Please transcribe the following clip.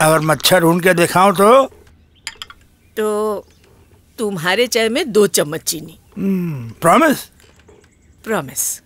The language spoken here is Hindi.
अगर मच्छर ढूंढ के दिखाऊँ तो? तो तुम्हारे चाय में दो चम्मच चीनी। hmm, promise promise